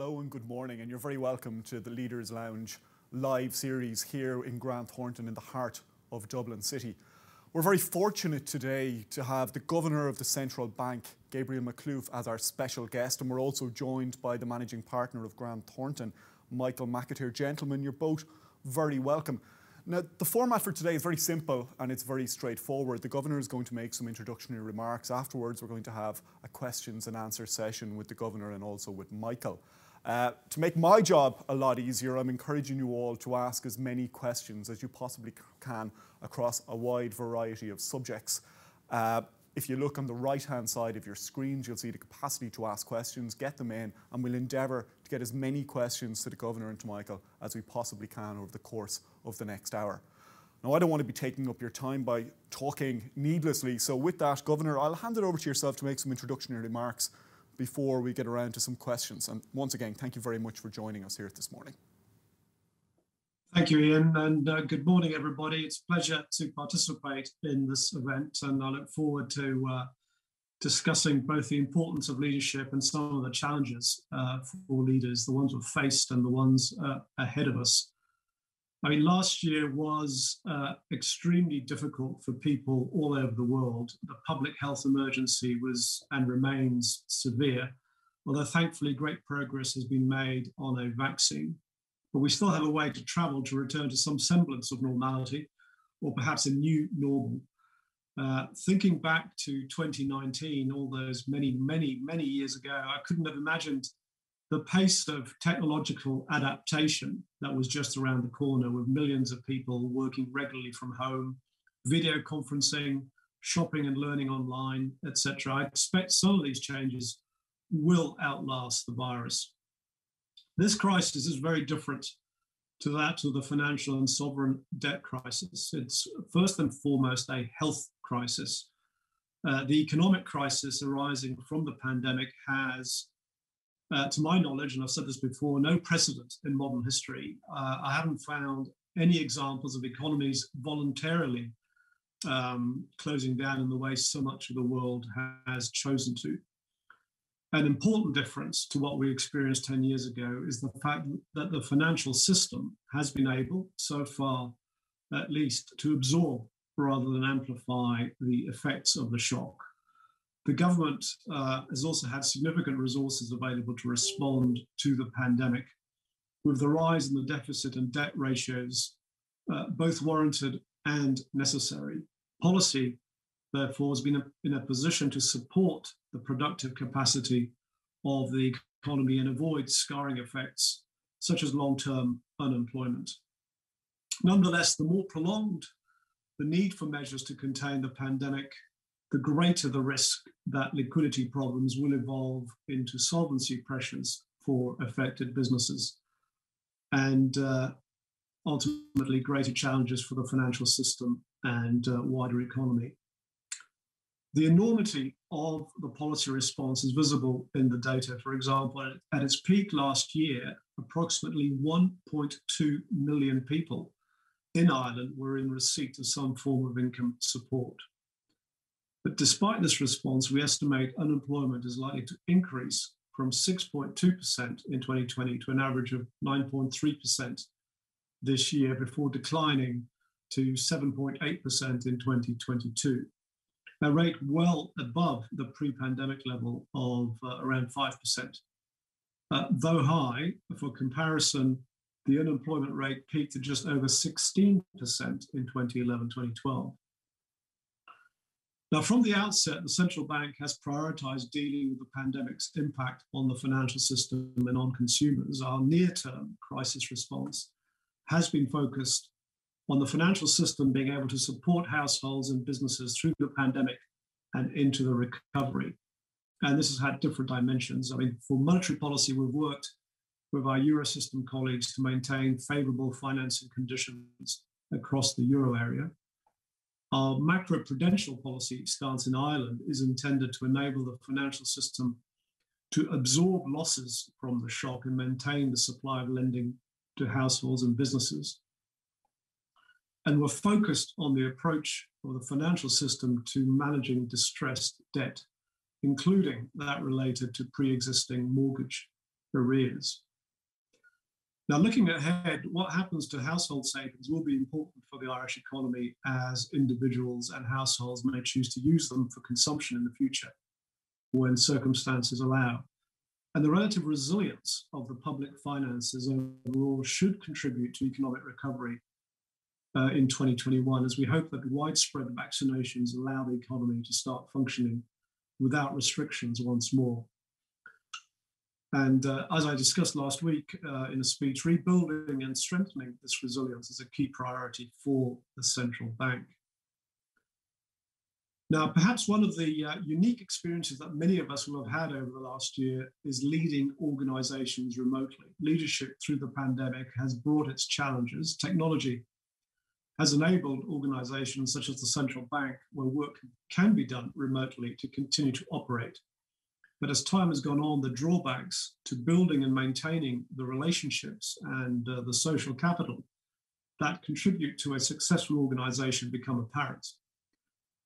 Hello and good morning, and you're very welcome to the Leaders Lounge live series here in Grant Thornton in the heart of Dublin City. We're very fortunate today to have the Governor of the Central Bank, Gabriel Makhlouf, as our special guest, and we're also joined by the Managing Partner of Grant Thornton, Michael McAteer. Gentlemen, you're both very welcome. Now, the format for today is very simple and it's very straightforward. The Governor is going to make some introductory remarks. Afterwards, we're going to have a questions and answer session with the Governor and also with Michael. Uh, to make my job a lot easier, I'm encouraging you all to ask as many questions as you possibly can across a wide variety of subjects. Uh, if you look on the right hand side of your screens, you'll see the capacity to ask questions, get them in, and we'll endeavour to get as many questions to the Governor and to Michael as we possibly can over the course of the next hour. Now, I don't want to be taking up your time by talking needlessly, so with that, Governor, I'll hand it over to yourself to make some introductory remarks before we get around to some questions. And once again, thank you very much for joining us here this morning. Thank you, Ian, and uh, good morning, everybody. It's a pleasure to participate in this event, and I look forward to uh, discussing both the importance of leadership and some of the challenges uh, for leaders, the ones we've faced and the ones uh, ahead of us. I mean, last year was uh, extremely difficult for people all over the world. The public health emergency was and remains severe, although thankfully great progress has been made on a vaccine but we still have a way to travel to return to some semblance of normality or perhaps a new normal. Uh, thinking back to 2019, all those many, many, many years ago, I couldn't have imagined the pace of technological adaptation that was just around the corner with millions of people working regularly from home, video conferencing, shopping and learning online, etc. I expect some of these changes will outlast the virus. This crisis is very different to that of the financial and sovereign debt crisis. It's first and foremost a health crisis. Uh, the economic crisis arising from the pandemic has, uh, to my knowledge, and I've said this before, no precedent in modern history. Uh, I haven't found any examples of economies voluntarily um, closing down in the way so much of the world has chosen to. An important difference to what we experienced 10 years ago is the fact that the financial system has been able, so far at least, to absorb rather than amplify the effects of the shock. The government uh, has also had significant resources available to respond to the pandemic, with the rise in the deficit and debt ratios uh, both warranted and necessary. Policy therefore, has been in a position to support the productive capacity of the economy and avoid scarring effects such as long term unemployment. Nonetheless, the more prolonged the need for measures to contain the pandemic, the greater the risk that liquidity problems will evolve into solvency pressures for affected businesses and uh, ultimately greater challenges for the financial system and uh, wider economy. The enormity of the policy response is visible in the data. For example, at its peak last year, approximately 1.2 million people in Ireland were in receipt of some form of income support. But despite this response, we estimate unemployment is likely to increase from 6.2% in 2020 to an average of 9.3% this year before declining to 7.8% in 2022 a rate well above the pre pandemic level of uh, around 5%. Uh, though high, for comparison, the unemployment rate peaked at just over 16% in 2011 2012. Now, from the outset, the central bank has prioritized dealing with the pandemic's impact on the financial system and on consumers. Our near term crisis response has been focused on the financial system being able to support households and businesses through the pandemic and into the recovery. And this has had different dimensions. I mean, for monetary policy, we've worked with our Eurosystem colleagues to maintain favorable financing conditions across the euro area. Our macroprudential policy stance in Ireland is intended to enable the financial system to absorb losses from the shock and maintain the supply of lending to households and businesses. And we're focused on the approach of the financial system to managing distressed debt, including that related to pre existing mortgage arrears. Now, looking ahead, what happens to household savings will be important for the Irish economy as individuals and households may choose to use them for consumption in the future when circumstances allow. And the relative resilience of the public finances overall should contribute to economic recovery uh, in 2021, as we hope that widespread vaccinations allow the economy to start functioning without restrictions once more. And uh, as I discussed last week uh, in a speech, rebuilding and strengthening this resilience is a key priority for the central bank. Now, perhaps one of the uh, unique experiences that many of us will have had over the last year is leading organizations remotely. Leadership through the pandemic has brought its challenges. Technology has enabled organizations such as the central bank, where work can be done remotely, to continue to operate. But as time has gone on, the drawbacks to building and maintaining the relationships and uh, the social capital that contribute to a successful organization become apparent.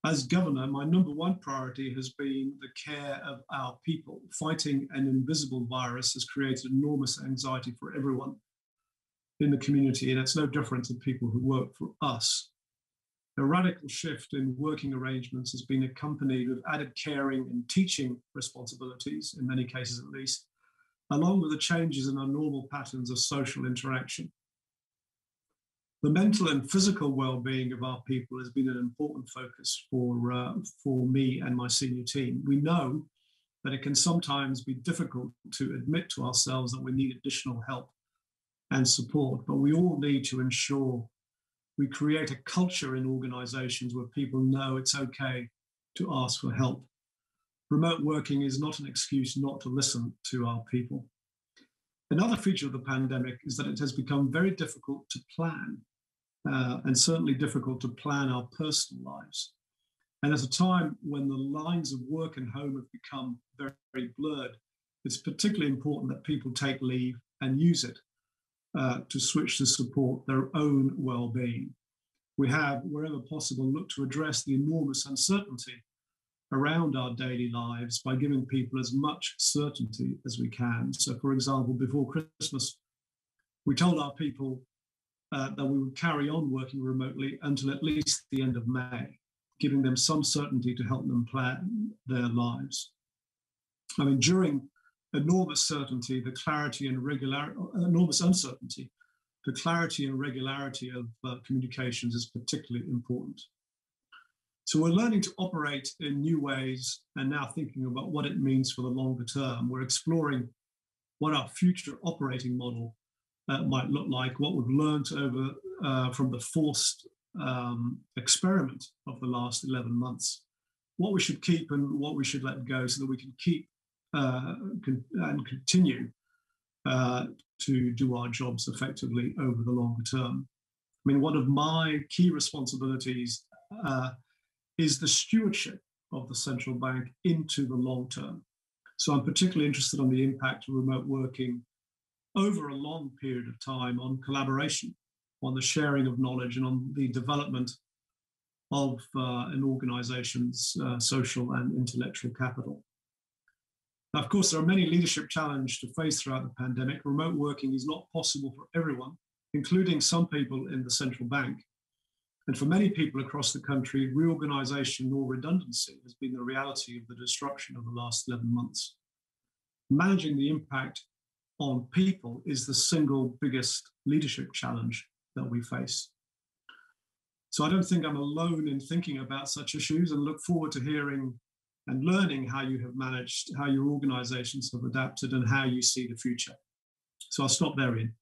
As governor, my number one priority has been the care of our people. Fighting an invisible virus has created enormous anxiety for everyone in the community, and it's no different to people who work for us. A radical shift in working arrangements has been accompanied with added caring and teaching responsibilities, in many cases at least, along with the changes in our normal patterns of social interaction. The mental and physical well-being of our people has been an important focus for, uh, for me and my senior team. We know that it can sometimes be difficult to admit to ourselves that we need additional help and support, but we all need to ensure we create a culture in organizations where people know it's okay to ask for help. Remote working is not an excuse not to listen to our people. Another feature of the pandemic is that it has become very difficult to plan uh, and certainly difficult to plan our personal lives. And at a time when the lines of work and home have become very, very blurred, it's particularly important that people take leave and use it uh, to switch to support their own well-being. We have, wherever possible, looked to address the enormous uncertainty around our daily lives by giving people as much certainty as we can. So, for example, before Christmas, we told our people uh, that we would carry on working remotely until at least the end of May, giving them some certainty to help them plan their lives. I mean, during enormous certainty, the clarity and regularity, enormous uncertainty, the clarity and regularity of uh, communications is particularly important. So we're learning to operate in new ways and now thinking about what it means for the longer term. We're exploring what our future operating model uh, might look like, what we've learned over uh, from the forced um, experiment of the last 11 months, what we should keep and what we should let go so that we can keep uh, con- and continue uh, to do our jobs effectively over the longer term. I mean, one of my key responsibilities uh, is the stewardship of the central bank into the long term. So I'm particularly interested on the impact of remote working over a long period of time on collaboration, on the sharing of knowledge, and on the development of uh, an organization's uh, social and intellectual capital. Now, of course, there are many leadership challenges to face throughout the pandemic. Remote working is not possible for everyone, including some people in the central bank. And for many people across the country, reorganization or redundancy has been the reality of the disruption of the last 11 months. Managing the impact on people is the single biggest leadership challenge that we face. So I don't think I'm alone in thinking about such issues and look forward to hearing and learning how you have managed, how your organizations have adapted, and how you see the future. So I'll stop there, Ian.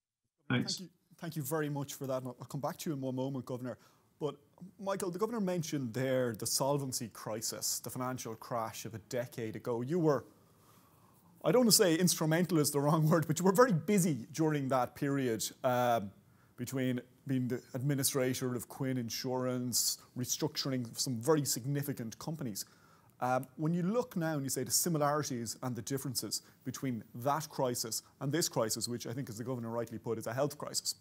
Thanks. Thank you, thank you very much for that. I'll come back to you in one moment, Governor. But Michael, the Governor mentioned there the solvency crisis, the financial crash of a decade ago. You were I don't want to say instrumental is the wrong word, but you were very busy during that period um, between being the administrator of Quinn Insurance, restructuring some very significant companies. Um, when you look now and you say the similarities and the differences between that crisis and this crisis, which I think, as the governor rightly put, is a health crisis.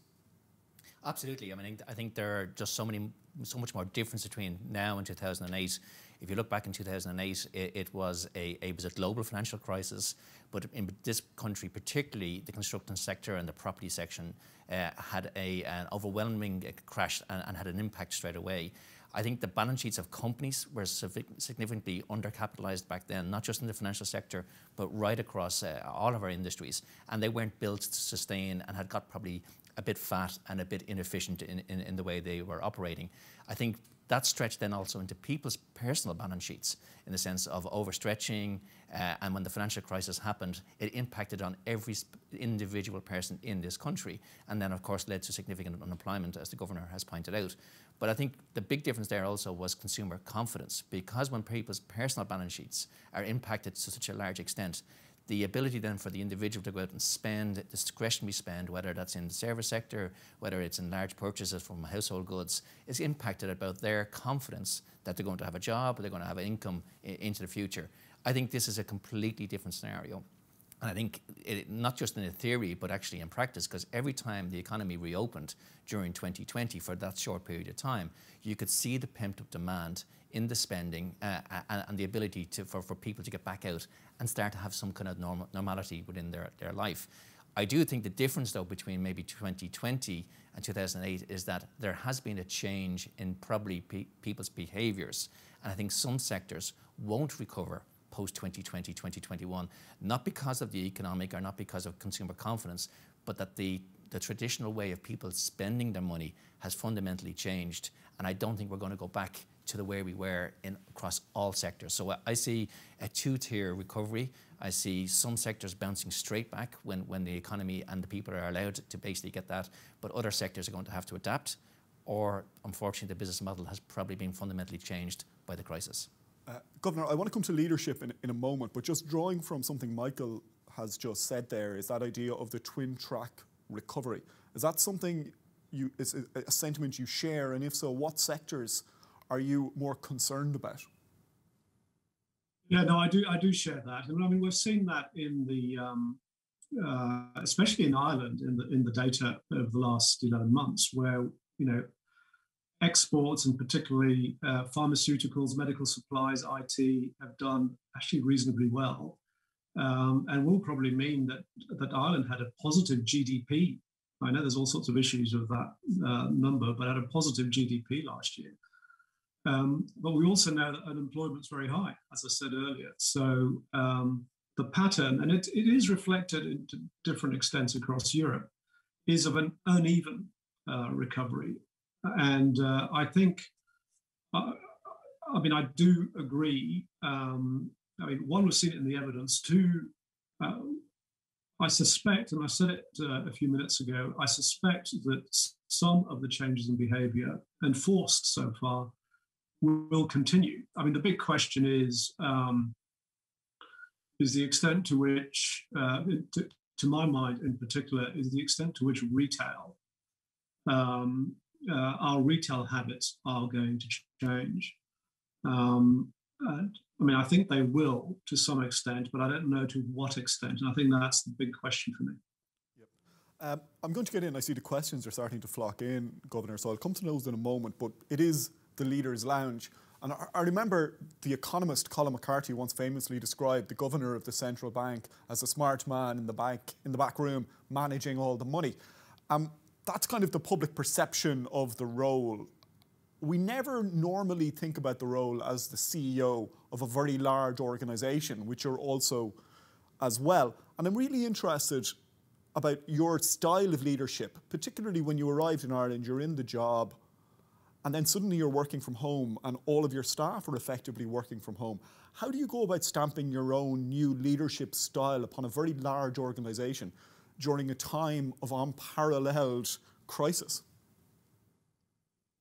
Absolutely. I mean, I think there are just so many, so much more difference between now and 2008 If you look back in 2008, it, it was a it was a global financial crisis, but in this country, particularly the construction sector and the property section, uh, had a, an overwhelming crash and, and had an impact straight away. I think the balance sheets of companies were significantly undercapitalized back then, not just in the financial sector, but right across uh, all of our industries. And they weren't built to sustain and had got probably a bit fat and a bit inefficient in, in, in the way they were operating. I think that stretched then also into people's personal balance sheets in the sense of overstretching. Uh, and when the financial crisis happened, it impacted on every individual person in this country. And then, of course, led to significant unemployment, as the governor has pointed out. But I think the big difference there also was consumer confidence, because when people's personal balance sheets are impacted to such a large extent, the ability then for the individual to go out and spend discretionary spend, whether that's in the service sector, whether it's in large purchases from household goods, is impacted about their confidence that they're going to have a job, they're going to have an income into the future. I think this is a completely different scenario. And I think it, not just in theory, but actually in practice, because every time the economy reopened during 2020 for that short period of time, you could see the pent up demand in the spending uh, and, and, the ability to, for, for people to get back out and start to have some kind of normal, normality within their, their life. I do think the difference, though, between maybe 2020 and 2008 is that there has been a change in probably pe people's behaviours. And I think some sectors won't recover post 2020, 2021, not because of the economic or not because of consumer confidence, but that the, the traditional way of people spending their money has fundamentally changed. And I don't think we're going to go back to the way we were in across all sectors. So uh, I see a two-tier recovery. I see some sectors bouncing straight back when, when the economy and the people are allowed to basically get that, but other sectors are going to have to adapt, or unfortunately the business model has probably been fundamentally changed by the crisis. Uh, Governor, I want to come to leadership in, in a moment, but just drawing from something Michael has just said there is that idea of the twin track recovery. Is that something you is a sentiment you share, and if so, what sectors are you more concerned about? Yeah, no, I do. I do share that, and I mean we've seen that in the, um, uh, especially in Ireland, in the in the data of the last eleven months, where you know exports and particularly uh, pharmaceuticals, medical supplies, IT have done actually reasonably well, um, and will probably mean that that Ireland had a positive GDP. I know there's all sorts of issues with that uh, number, but had a positive GDP last year. Um, but we also know that unemployment's very high, as I said earlier. So um, the pattern, and it, it is reflected to different extents across Europe, is of an uneven uh, recovery. And uh, I think, uh, I mean, I do agree. Um, I mean, one, we've seen it in the evidence. Two, uh, I suspect, and I said it uh, a few minutes ago, I suspect that some of the changes in behavior enforced so far will continue. I mean, the big question is um, is the extent to which, uh, to, to, my mind in particular, is the extent to which retail, um, uh, our retail habits are going to change. Um, I mean, I think they will to some extent, but I don't know to what extent. And I think that's the big question for me. Yep. Um, I'm going to get in. I see the questions are starting to flock in, Governor, so I'll come to those in a moment. But it is the Leaders' Lounge. And I remember the economist Colm McCarthy once famously described the governor of the central bank as a smart man in the bank in the back room managing all the money. Um, that's kind of the public perception of the role. We never normally think about the role as the CEO of a very large organisation, which you're also as well. And I'm really interested about your style of leadership, particularly when you arrived in Ireland, you're in the job, and then suddenly you're working from home and all of your staff are effectively working from home. How do you go about stamping your own new leadership style upon a very large organisation during a time of unparalleled crisis?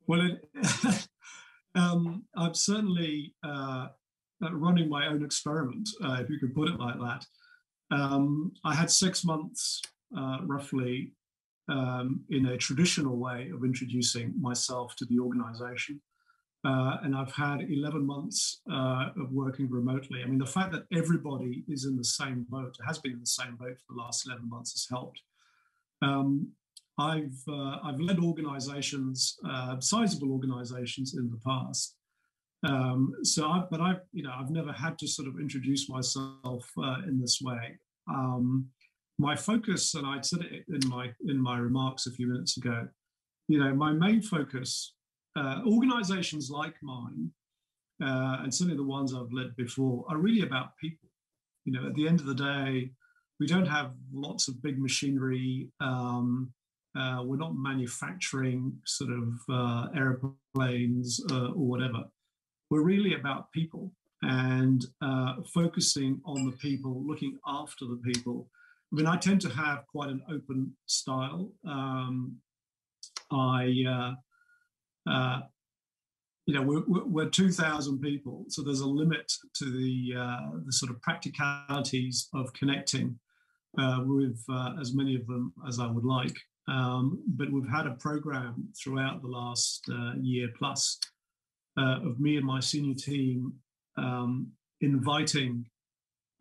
Well, it, um, I'm certainly uh, running my own experiment, uh, if you could put it like that. Um, I had six months uh, roughly um, in a traditional way of introducing myself to the organization. Uh, and I've had 11 months uh, of working remotely. I mean, the fact that everybody is in the same boat, has been in the same boat for the last 11 months, has helped. Um, I've, uh, I've led organizations, uh, sizable organizations in the past. Um, so, I, but I've you know I've never had to sort of introduce myself uh, in this way. Um, my focus, and I said it in my in my remarks a few minutes ago. You know, my main focus, uh, organisations like mine, uh, and certainly the ones I've led before, are really about people. You know, at the end of the day, we don't have lots of big machinery. Um, uh, we're not manufacturing sort of uh, airplanes uh, or whatever. We're really about people and focusing on the people, looking after the people. I mean, I tend to have quite an open style. Um, I, uh, uh, you know, we're, we're 2,000 people, so there's a limit to the, uh, the sort of practicalities of connecting with as many of them as I would like. Um, but we've had a program throughout the last uh, year plus uh, of me and my senior team um, inviting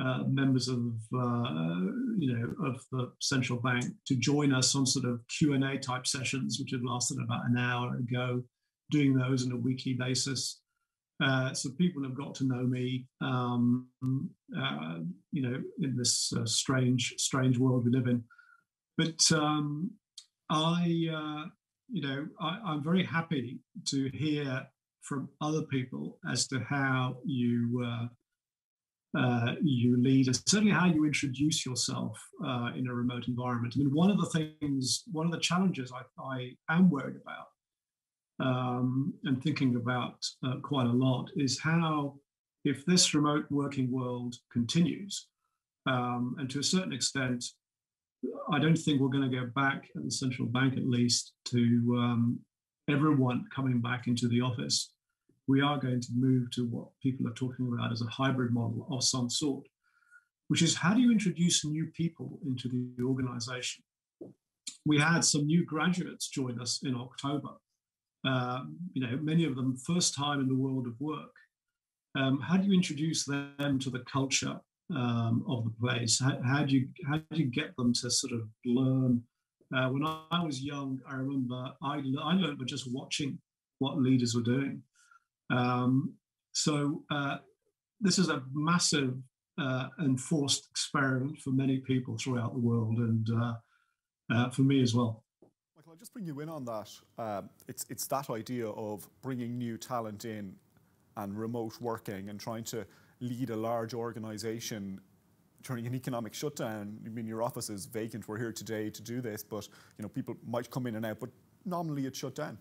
uh, members of uh, you know of the central bank to join us on sort of Q and A type sessions, which have lasted about an hour ago, doing those on a weekly basis. Uh, so people have got to know me, um, uh, you know, in this strange, strange world we live in. But um, I, uh, you know, I, am very happy to hear from other people as to how you uh, you lead, and certainly how you introduce yourself uh, in a remote environment. I mean, one of the things, one of the challenges I, I am worried about um, and thinking about uh, quite a lot is how, if this remote working world continues, um, and to a certain extent, I don't think we're going to go back at the central bank, at least, to um, everyone coming back into the office. We are going to move to what people are talking about as a hybrid model of some sort, which is how do you introduce new people into the organization? We had some new graduates join us in October. Um, you know, many of them first time in the world of work. Um, how do you introduce them to the culture um, of the place? How, how, do you how do you get them to sort of learn? Uh, when I was young, I remember I I learned by just watching what leaders were doing. Um, so uh, this is a massive uh, enforced experiment for many people throughout the world, and uh, uh, for me as well. Michael, I'll just bring you in on that. Um, it's it's that idea of bringing new talent in and remote working and trying to lead a large organization during an economic shutdown. I mean, your office is vacant. We're here today to do this, but you know, people might come in and out, but nominally it's shut down.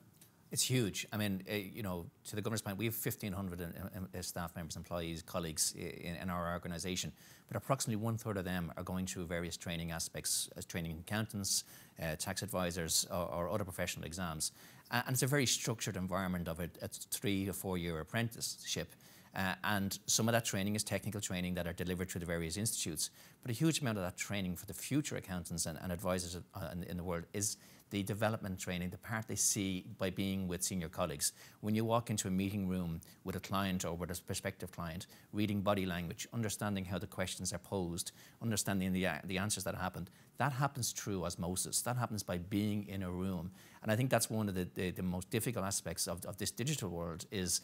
It's huge. I mean, uh, you know, to the governor's point, we have 1,500 uh, staff members, employees, colleagues in, in our organisation, but approximately one third of them are going through various training aspects, as training accountants, uh, tax advisors, or, or, other professional exams. and it's a very structured environment of a, a three or four year apprenticeship. Uh, and some of that training is technical training that are delivered through the various institutes. But a huge amount of that training for the future accountants and, and advisors uh, in, in, the world is the development training, the part they see by being with senior colleagues. When you walk into a meeting room with a client or with a prospective client, reading body language, understanding how the questions are posed, understanding the, the answers that happened, that happens through osmosis. That happens by being in a room. And I think that's one of the, the, the most difficult aspects of, of this digital world is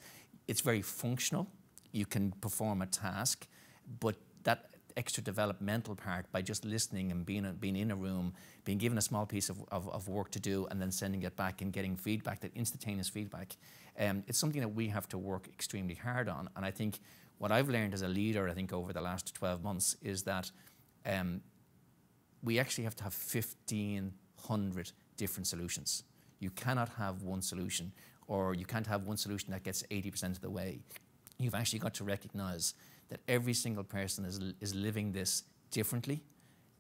it's very functional you can perform a task, but that extra developmental part by just listening and being, being in a room, being given a small piece of, of, of, work to do and then sending it back and getting feedback, that instantaneous feedback, um, it's something that we have to work extremely hard on. And I think what I've learned as a leader, I think over the last 12 months, is that um, we actually have to have 1,500 different solutions. You cannot have one solution, or you can't have one solution that gets 80% of the way you've actually got to recognize that every single person is, is living this differently.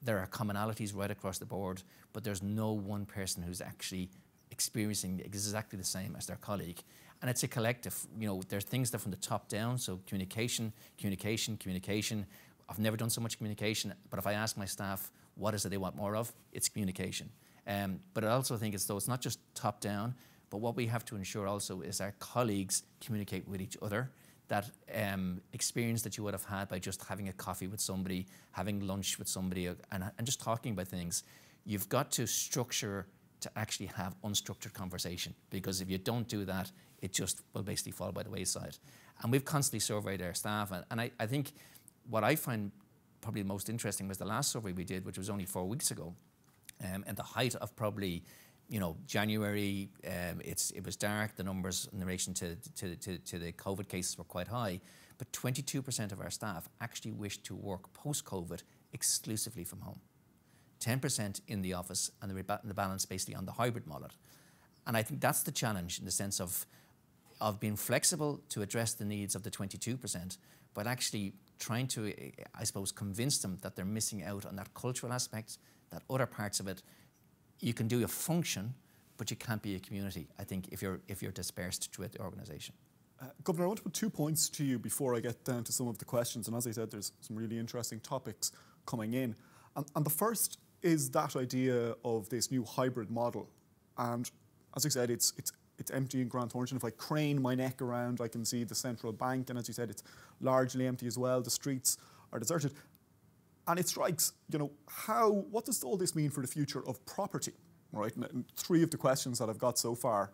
There are commonalities right across the board, but there's no one person who's actually experiencing exactly the same as their colleague. And it's a collective. You know, there's things that from the top down, so communication, communication, communication. I've never done so much communication, but if I ask my staff what is it they want more of, it's communication. Um, but I also think it's though it's not just top down, but what we have to ensure also is our colleagues communicate with each other that um, experience that you would have had by just having a coffee with somebody, having lunch with somebody, uh, and, and just talking about things. You've got to structure to actually have unstructured conversation because if you don't do that, it just will basically fall by the wayside. And we've constantly surveyed our staff. And, and I, I think what I find probably the most interesting was the last survey we did, which was only four weeks ago, um, at the height of probably you know, January, um, it's, it was dark. The numbers in relation to, to, to, to the COVID cases were quite high. But 22% of our staff actually wished to work post-COVID exclusively from home. 10% in the office and the, the balance basically on the hybrid model. And I think that's the challenge in the sense of, of being flexible to address the needs of the 22%, but actually trying to, I suppose, convince them that they're missing out on that cultural aspect, that other parts of it, you can do a function, but you can't be a community, I think, if you're, if you're dispersed throughout the organisation. Uh, Governor, I want to put two points to you before I get down to some of the questions. And as I said, there's some really interesting topics coming in. And, and the first is that idea of this new hybrid model. And as I said, it's, it's, it's empty in Grant Thornton. If I crane my neck around, I can see the central bank. And as you said, it's largely empty as well. The streets are deserted. And it strikes, you know, how, what does all this mean for the future of property, right? And three of the questions that I've got so far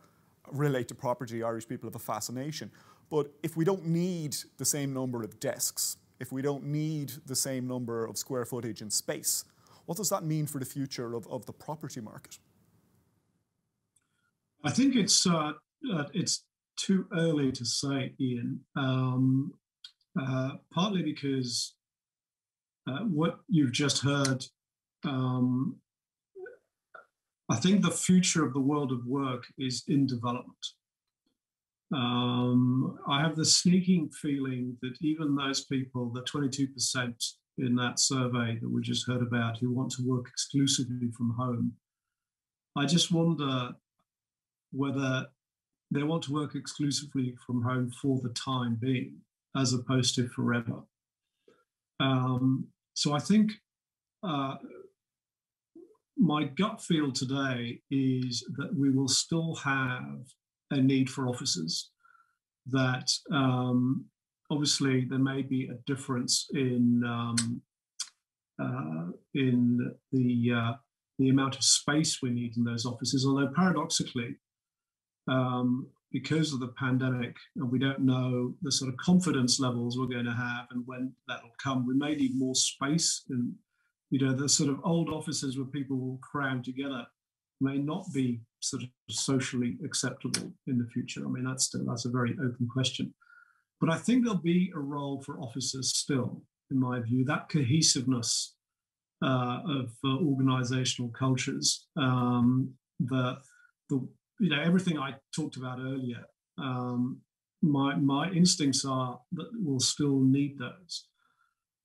relate to property. Irish people have a fascination. But if we don't need the same number of desks, if we don't need the same number of square footage and space, what does that mean for the future of, of the property market? I think it's uh, uh, it's too early to say, Ian. Um, uh, partly because uh, what you've just heard, um, I think the future of the world of work is in development. Um, I have the sneaking feeling that even those people, the 22% in that survey that we just heard about, who want to work exclusively from home, I just wonder whether they want to work exclusively from home for the time being, as opposed to forever. Um, so I think uh, my gut feel today is that we will still have a need for offices. That um, obviously there may be a difference in um, uh, in the uh, the amount of space we need in those offices. Although paradoxically, um, because of the pandemic, and we don't know the sort of confidence levels we're going to have and when that'll come, we may need more space. And you know, the sort of old offices where people will crowd together may not be sort of socially acceptable in the future. I mean, that's still that's a very open question. But I think there'll be a role for officers still, in my view, that cohesiveness uh, of uh, organizational cultures, um, the, the, you know, everything I talked about earlier, um, my, my instincts are that we'll still need those.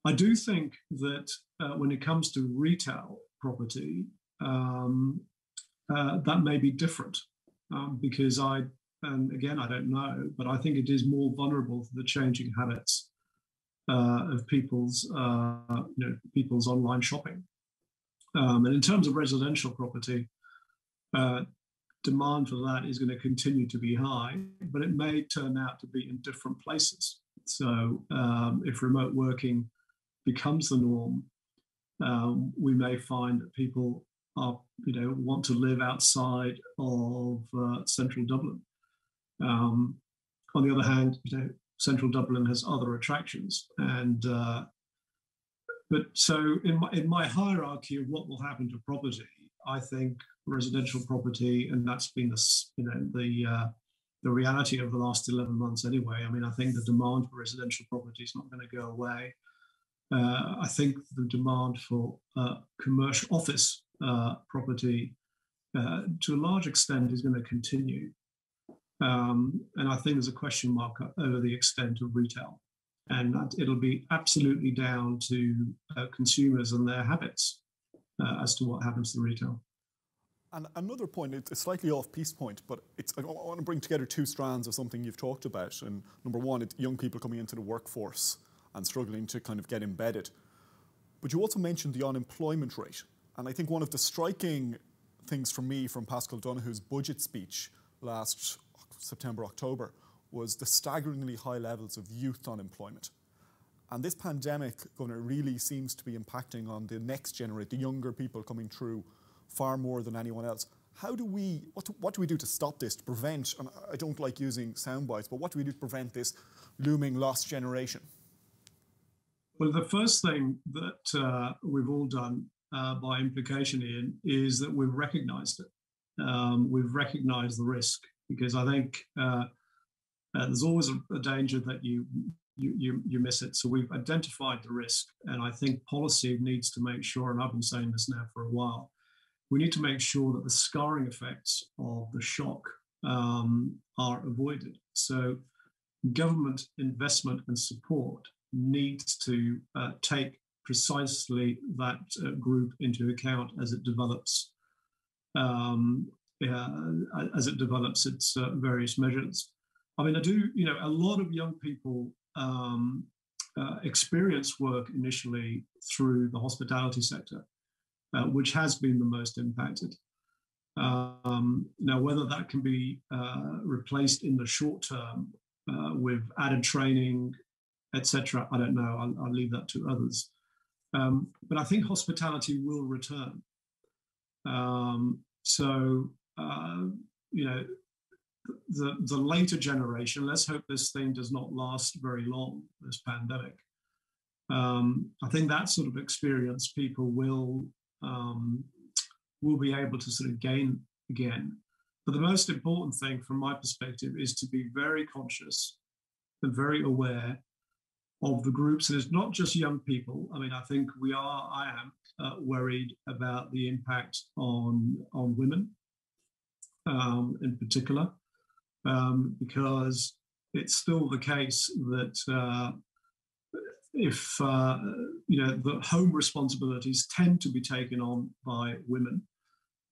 I do think that uh, when it comes to retail property, um, uh, that may be different um, because I, and again, I don't know, but I think it is more vulnerable to the changing habits uh, of people's, uh, you know, people's online shopping. Um, and in terms of residential property, uh, demand for that is going to continue to be high, but it may turn out to be in different places. So um, if remote working becomes the norm, um, we may find that people are, you know, want to live outside of uh, central Dublin. Um, on the other hand, you know, central Dublin has other attractions, and uh, but so in my in my hierarchy of what will happen to property, I think residential property, and that's been the you know the uh, the reality of the last 11 months anyway. I mean, I think the demand for residential property is not going to go away. Uh, I think the demand for uh, commercial office uh, property uh, to a large extent is going to continue. Um, and I think there's a question mark over the extent of retail. And it'll be absolutely down to uh, consumers and their habits as to what happens to retail. And another point, it's a slightly off-piece point, but I want to bring together two strands of something you've talked about. And number one, it's young people coming into the workforce and struggling to kind of get embedded. But you also mentioned the unemployment rate. And I think one of the striking things for me from Paschal Donohoe's budget speech last September, October, was the staggeringly high levels of youth unemployment. And this pandemic, Governor, really seems to be impacting on the next generation, the younger people coming through far more than anyone else. How do we, what, what do we do to stop this, to prevent, and I don't like using sound bites, but what do we do to prevent this looming lost generation? Well, the first thing that uh, we've all done uh, by implication, Ian, is that we've recognized it. Um, we've recognized the risk because I think uh, uh there's always a, a, danger that you, you, you you miss it. So we've identified the risk, and I think policy needs to make sure. And I've been saying this now for a while. We need to make sure that the scarring effects of the shock um, are avoided. So government investment and support needs to uh, take precisely that uh, group into account as it develops um, uh, as it develops its uh, various measures. I mean, I do, you know, a lot of young people um, uh, experience work initially through the hospitality sector, uh, which has been the most impacted. Um, now, whether that can be replaced in the short term with added training, etc. I don't know. I'll, I'll, leave that to others. Um, but I think hospitality will return. Um, so uh, you know, the the later generation. Let's hope this thing does not last very long. This pandemic. Um, I think that sort of experience people will um, will be able to sort of gain again. But the most important thing, from my perspective, is to be very conscious and very aware of the groups. And it's not just young people. I mean, I think we are, I am uh, worried about the impact on, on women um, in particular, um, because it's still the case that uh, if, uh, you know, the home responsibilities tend to be taken on by women.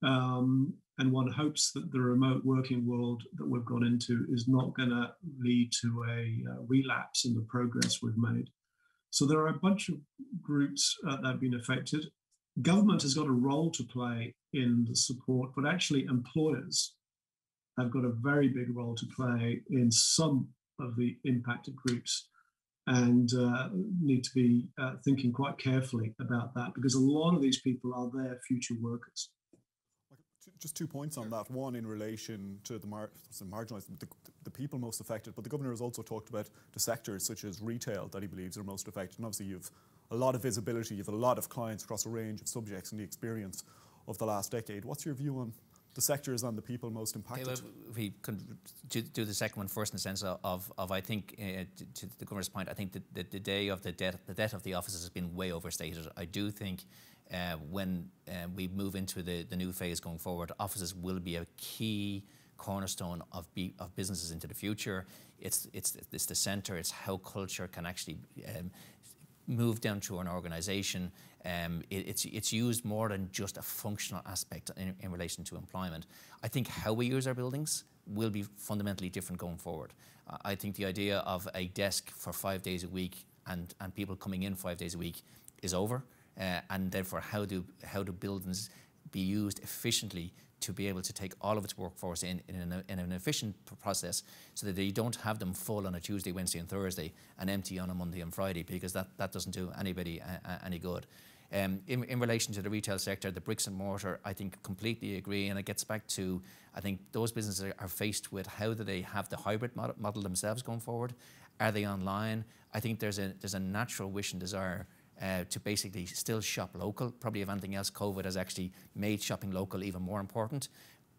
Um, and one hopes that the remote working world that we've gone into is not going to lead to a uh, relapse in the progress we've made. So there are a bunch of groups uh, that have been affected. Government has got a role to play in the support, but actually employers have got a very big role to play in some of the impacted groups and uh, need to be uh, thinking quite carefully about that because a lot of these people are their future workers just two points on that. One, in relation to the mar- marginalised, the, the, people most affected, but the governor has also talked about the sectors such as retail that he believes are most affected. And obviously, you've a lot of visibility, you've a lot of clients across a range of subjects and the experience of the last decade. What's your view on the sector is and the people most impacted? Okay, well, we can do the second one first in the sense of, of, I think, uh, to, the governor's point, I think that the, the day of the death, the death of the offices has been way overstated. I do think uh, when uh, we move into the, the new phase going forward, offices will be a key cornerstone of, be, of businesses into the future. It's, it's, it's the centre, it's how culture can actually um, move down to an organisation. Um, it, it's, it's used more than just a functional aspect in, in relation to employment. I think how we use our buildings will be fundamentally different going forward. I think the idea of a desk for five days a week and, and people coming in five days a week is over uh, and therefore how do how do buildings be used efficiently to be able to take all of its workforce in in an, in an, efficient process so that they don't have them full on a Tuesday, Wednesday and Thursday and empty on a Monday and Friday because that, that doesn't do anybody uh, uh any good. Um, in, in relation to the retail sector, the bricks and mortar, I think completely agree and it gets back to, I think those businesses are, are faced with how do they have the hybrid model, model themselves going forward? Are they online? I think there's a, there's a natural wish and desire uh, to basically still shop local. Probably if anything else, COVID has actually made shopping local even more important.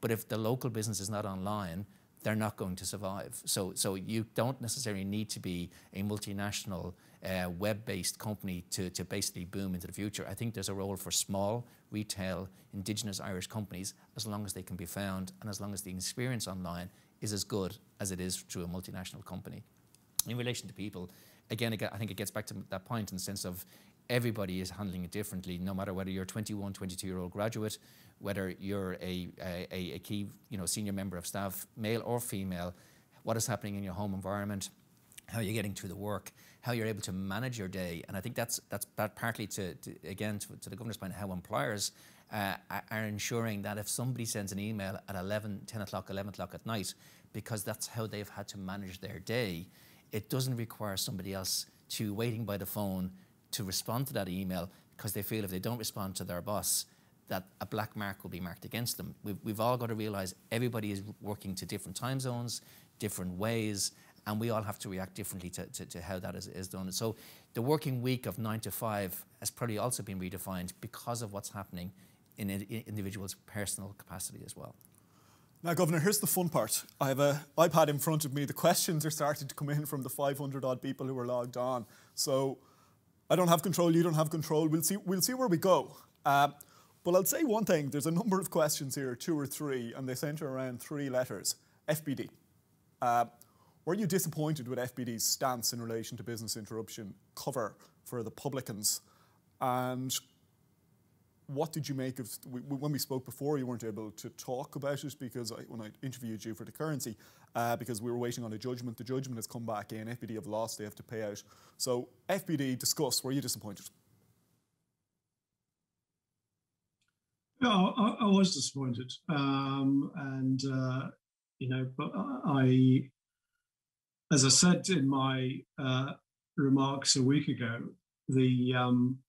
But if the local business is not online, they're not going to survive. So, so you don't necessarily need to be a multinational uh, web-based company to, to basically boom into the future. I think there's a role for small retail indigenous Irish companies as long as they can be found and as long as the experience online is as good as it is through a multinational company. In relation to people, again, I think it gets back to that point in the sense of everybody is handling it differently, no matter whether you're a 21, 22 year old graduate, whether you're a, a, a, key you know, senior member of staff, male or female, what is happening in your home environment, how you're getting to the work, how you're able to manage your day. And I think that's, that's partly to, to again, to, to, the governor's point, how employers uh, are ensuring that if somebody sends an email at 11, 10 o'clock, 11 o'clock at night, because that's how they've had to manage their day, it doesn't require somebody else to waiting by the phone to respond to that email because they feel if they don't respond to their boss, that a black mark will be marked against them. We've, we've all got to realize everybody is working to different time zones, different ways, and we all have to react differently to, to, to how that is, is done. So the working week of nine to five has probably also been redefined because of what's happening in, in individuals' personal capacity as well. Now, Governor, here's the fun part. I have an iPad in front of me. The questions are starting to come in from the 500 odd people who are logged on. So I don't have control, you don't have control. We'll see, we'll see where we go. Uh, but I'll say one thing there's a number of questions here, two or three, and they center around three letters FBD. Uh, were you disappointed with FBD's stance in relation to business interruption cover for the publicans? And what did you make of when we spoke before? You weren't able to talk about it because I, when I interviewed you for the currency, uh, because we were waiting on a judgment. The judgment has come back in. FBD have lost. They have to pay out. So FBD, discuss. Were you disappointed? No, I, I was disappointed, um, and uh, you know, but I as I said in my uh, remarks a week ago, the um,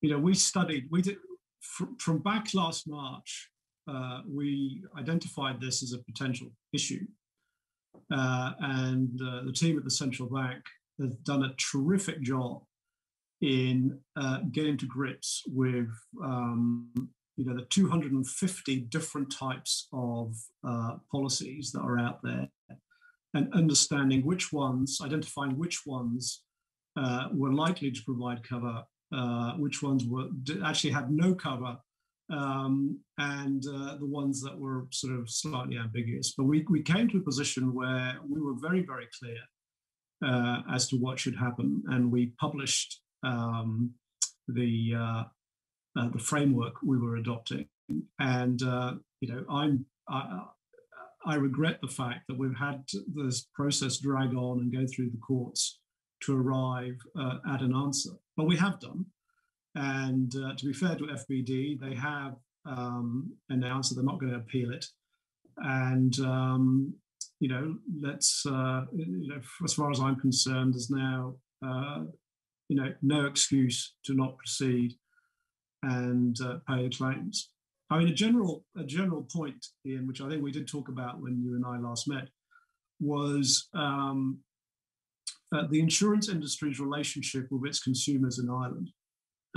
you know we studied we did fr- from back last March. Uh, we identified this as a potential issue, uh, and uh, the team at the central bank has done a terrific job in uh, getting to grips with um, you know the 250 different types of uh, policies that are out there and understanding which ones, identifying which ones uh, were likely to provide cover, uh, which ones were actually had no cover, um, and uh, the ones that were sort of slightly ambiguous. But we, we came to a position where we were very, very clear uh, as to what should happen, and we published um, the uh, uh, the framework we were adopting. And you know, I'm I regret the fact that we've had this process drag on and go through the courts to arrive uh, at an answer. But we have done. And uh, to be fair to FBD, they have um, announced that they're not going to appeal it. And, um, you know, let's, uh, you know, as far as I'm concerned, there's now, uh, you know, no excuse to not proceed and uh, pay the claims. I mean, a general a general point, Ian, which I think we did talk about when you and I last met, was um, uh, the insurance industry's relationship with its consumers in Ireland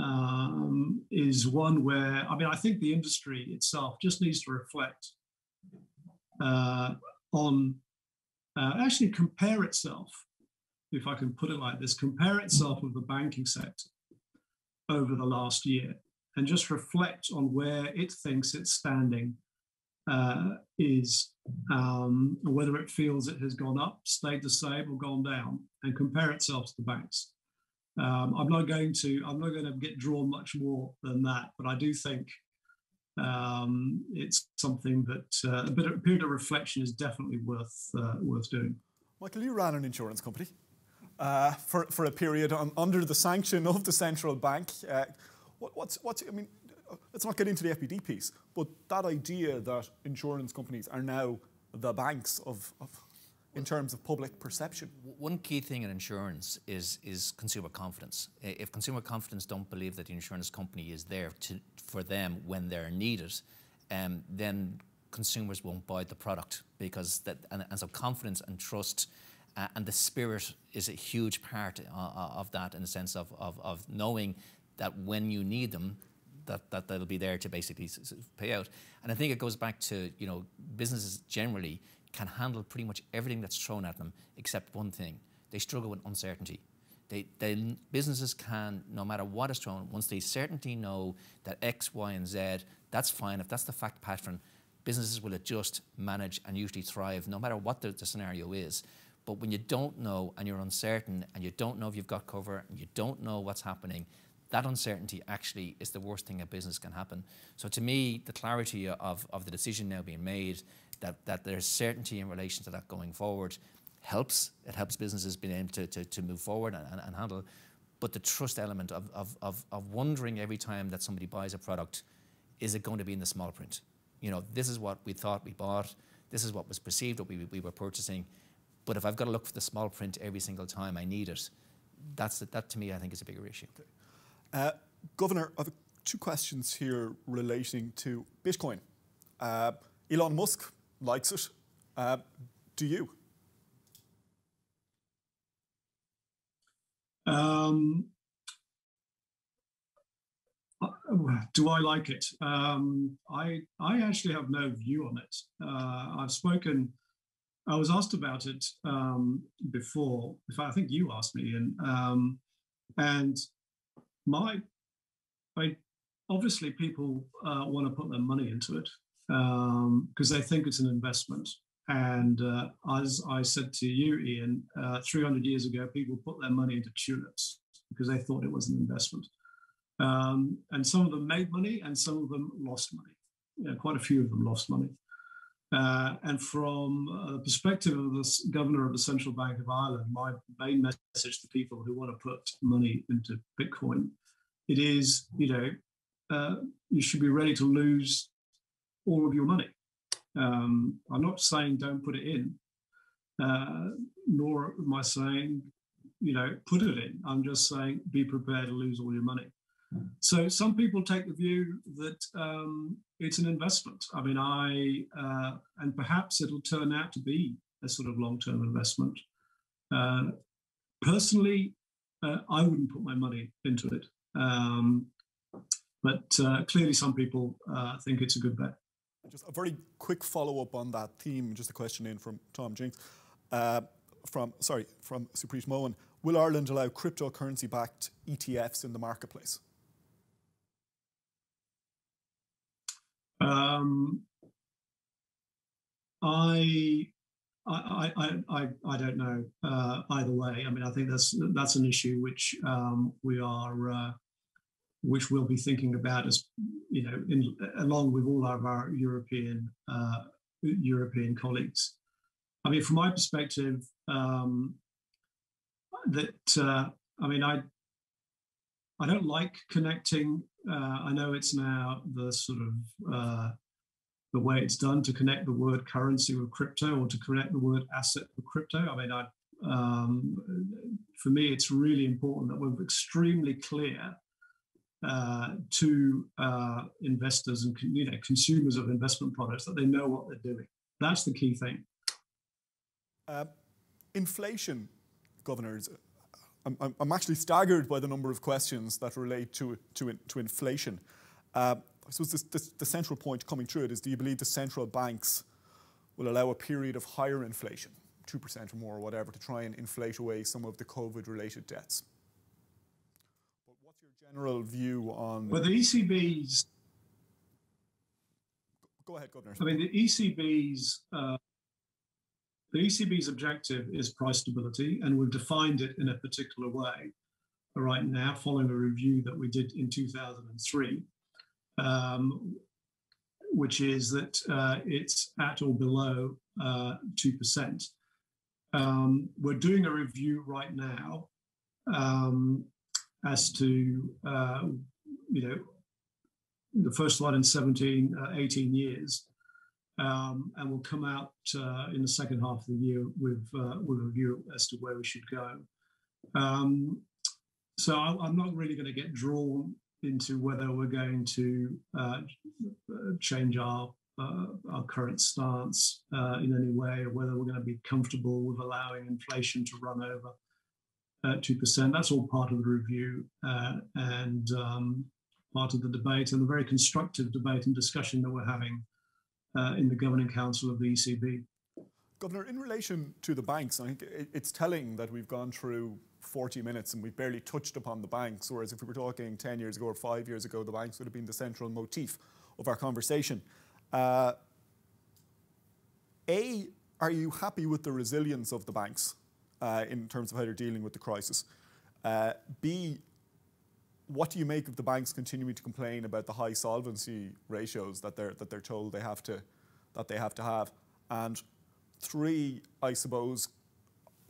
um, is one where I mean, I think the industry itself just needs to reflect uh, on uh, actually compare itself, if I can put it like this, compare itself with the banking sector over the last year and just reflect on where it thinks it's standing uh, is, um, whether it feels it has gone up, stayed the same, or gone down, and compare itself to the banks. Um, I'm not going to I'm not going to get drawn much more than that, but I do think um, it's something that uh, a bit of a period of reflection is definitely worth uh, worth doing. Michael, you ran an insurance company uh, for for a period on, under the sanction of the central bank. Uh, what, what's, what's, I mean, let's not get into the FBD piece, but that idea that insurance companies are now the banks of, of in terms of public perception. One key thing in insurance is is consumer confidence. If consumer confidence don't believe that the insurance company is there to, for them when they're needed, um, then consumers won't buy the product because that and, and so confidence and trust uh, and the spirit is a huge part uh, of that in the sense of, of, of knowing that when you need them, that, that they'll be there to basically pay out. And I think it goes back to, you know, businesses generally can handle pretty much everything that's thrown at them except one thing. They struggle with uncertainty. They, they, businesses can, no matter what is thrown, once they certainly know that X, Y, and Z, that's fine. If that's the fact pattern, businesses will adjust, manage, and usually thrive, no matter what the, the scenario is. But when you don't know and you're uncertain and you don't know if you've got cover and you don't know what's happening, that uncertainty actually is the worst thing a business can happen. So to me, the clarity of, of the decision now being made, that, that there's certainty in relation to that going forward, helps. It helps businesses being able to, to, to move forward and, and, and, handle. But the trust element of, of, of, of wondering every time that somebody buys a product, is it going to be in the small print? You know, this is what we thought we bought. This is what was perceived what we, we were purchasing. But if I've got to look for the small print every single time I need it, that's that to me I think is a bigger issue. Uh, Governor, I have two questions here relating to Bitcoin. Uh, Elon Musk likes it. Uh, do you? Um, do I like it? Um, I I actually have no view on it. Uh, I've spoken. I was asked about it um, before. In fact, I think you asked me, and um, and my, I obviously people uh, want to put their money into it because um, they think it's an investment. And uh, as I said to you, Ian, uh, 300 years ago, people put their money into tulips because they thought it was an investment. Um, and some of them made money and some of them lost money. Quite a few of them lost money. Uh, and from the perspective of the governor of the Central Bank of Ireland, my main message to people who want to put money into Bitcoin, it is, you know, uh, you should be ready to lose all of your money. Um, I'm not saying don't put it in, uh, nor am I saying, you know, put it in. I'm just saying be prepared to lose all your money. So some people take the view that um, it's an investment. I mean, I uh, and perhaps it'll turn out to be a sort of long-term investment. Uh, personally, uh, I wouldn't put my money into it, um, but uh, clearly some people uh, think it's a good bet. Just a very quick follow-up on that theme. Just a question in from Tom Jinks, uh, from sorry, from Supreet Mohan. Will Ireland allow cryptocurrency-backed ETFs in the marketplace? Um, I, I, I, I, I don't know uh, either way. I mean, I think that's that's an issue which um, we are, uh, which we'll be thinking about as you know, in, along with all of our European uh, European colleagues. I mean, from my perspective, um, that uh, I mean, I I don't like connecting I know it's now the sort of uh, the way it's done to connect the word currency with crypto or to connect the word asset with crypto. I mean, I, um, for me, it's really important that we're extremely clear uh, to uh, investors and you know consumers of investment products that they know what they're doing. That's the key thing. Uh, inflation, governors, I'm, I'm, actually staggered by the number of questions that relate to, to, to inflation. Uh, I suppose this, this, the central point coming through it is do you believe the central banks will allow a period of higher inflation, 2% or more or whatever, to try and inflate away some of the COVID related debts? But what's your general view on. Well, the ECB's. Go ahead, Governor. I mean, the ECB's uh, the ECB's objective is price stability, and we've defined it in a particular way right now, following a review that we did in 2003, um, which is that uh, it's at or below uh, 2%. Um, we're doing a review right now um, as to, uh, you know, the first one in 17, uh, 18 years um, and we'll come out uh, in the second half of the year with uh, with a view as to where we should go. Um, so I, am not really going to get drawn into whether we're going to uh, change our uh, our current stance uh, in any way, or whether we're going to be comfortable with allowing inflation to run over two percent. That's all part of the review uh, and um, part of the debate, and the very constructive debate and discussion that we're having uh, in the governing council of the ECB. Governor, in relation to the banks, I think it's telling that we've gone through 40 minutes and we've barely touched upon the banks, whereas if we were talking 10 years ago or five years ago, the banks would have been the central motif of our conversation. Uh, a, are you happy with the resilience of the banks uh, in terms of how they're dealing with the crisis? Uh, B, what do you make of the banks continuing to complain about the high solvency ratios that they're that they're told they have to that they have to have? And three, I suppose,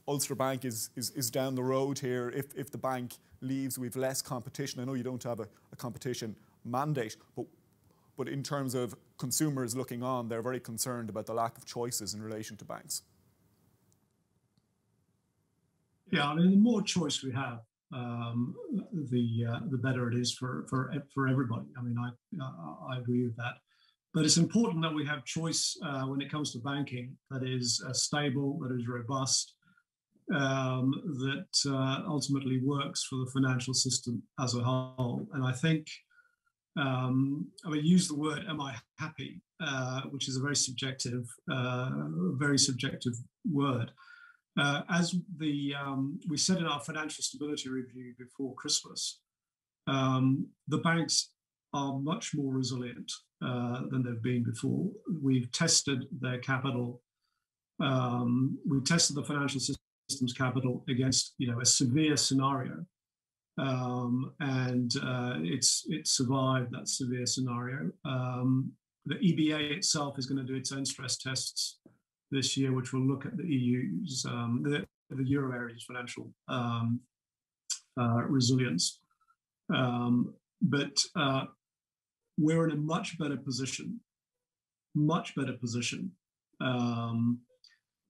Ulster Bank is, is, is down the road here. If, if the bank leaves, we've less competition. I know you don't have a, a competition mandate, but but in terms of consumers looking on, they're very concerned about the lack of choices in relation to banks. Yeah, I mean, the more choice we have, um, the uh, the better it is for for for everybody. I mean, I uh, I agree with that. But it's important that we have choice uh, when it comes to banking that is uh, stable, that is robust, um, that uh, ultimately works for the financial system as a whole. And I think, um, I mean, use the word "Am I happy?" Uh, which is a very subjective, very subjective word. Uh, as the um, we said in our financial stability review before Christmas, um, the banks are much more resilient uh, than they've been before. We've tested their capital. Um, we tested the financial system's capital against, you know, a severe scenario, um, and uh, it's it survived that severe scenario. Um, the EBA itself is going to do its own stress tests this year, which will look at the EU's um, the, the euro area's financial um, uh, resilience. Um, but uh, we're in a much better position, much better position um,